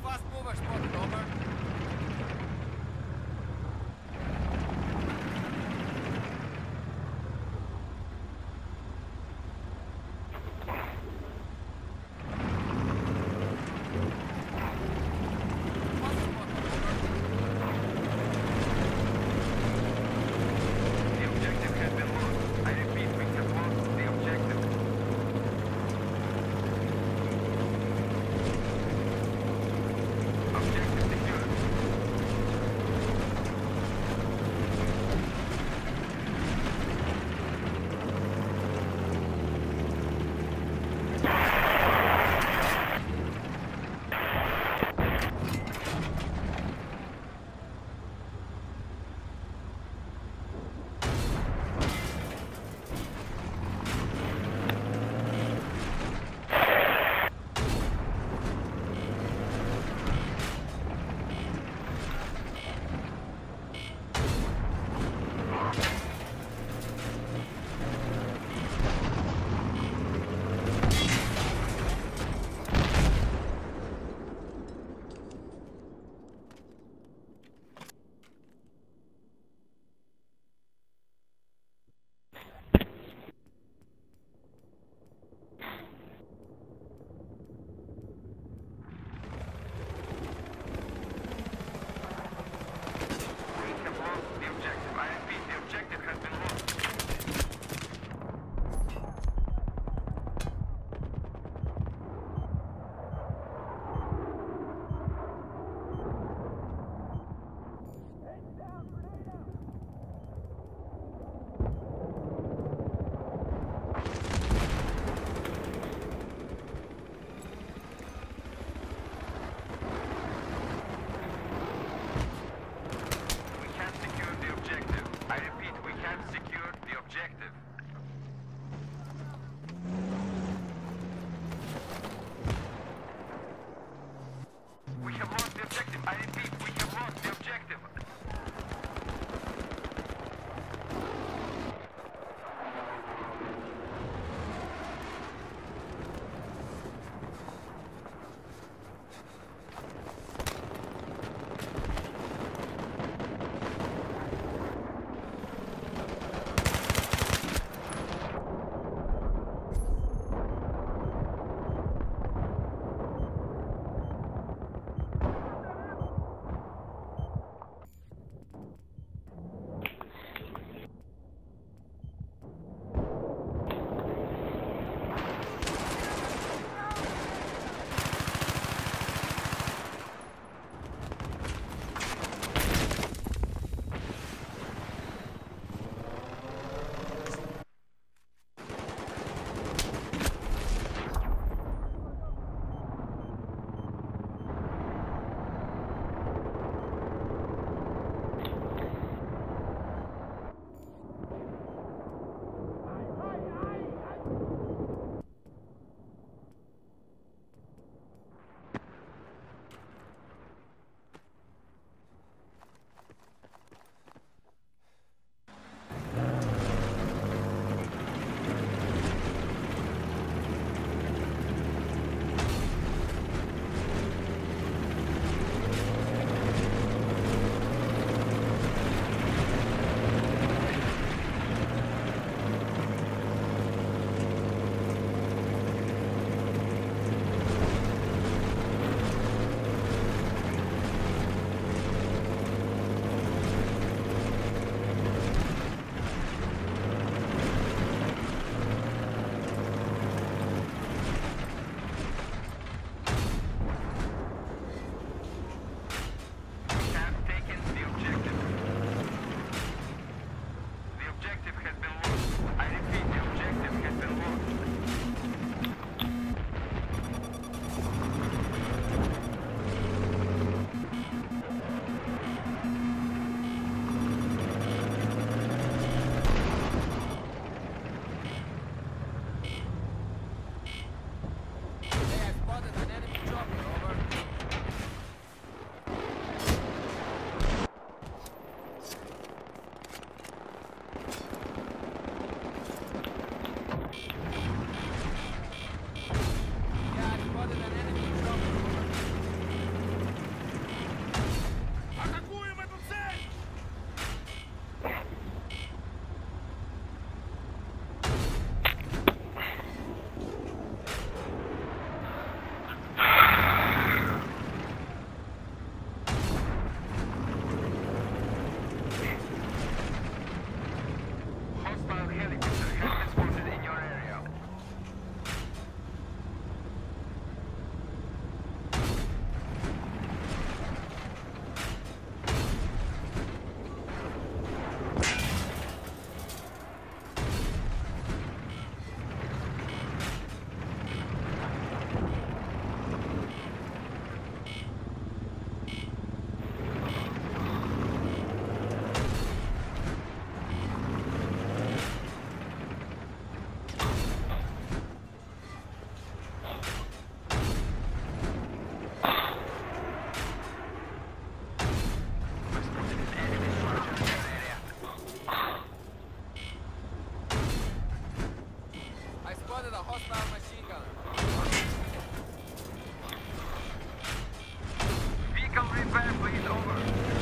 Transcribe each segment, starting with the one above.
вас помощь под номер spotted a hostile machine gun. Vehicle repair, please, over.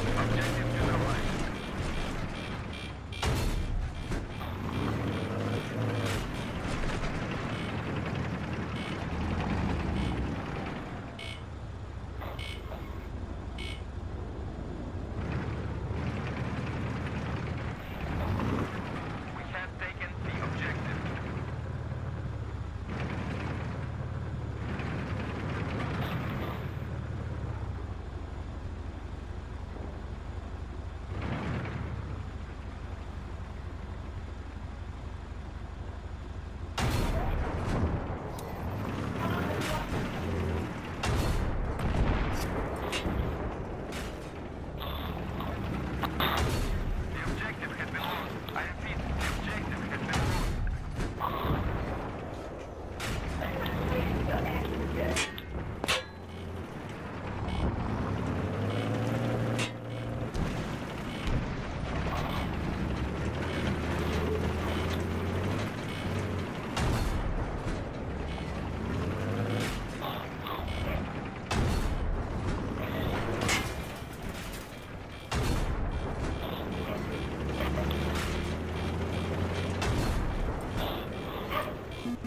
Thank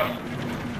you.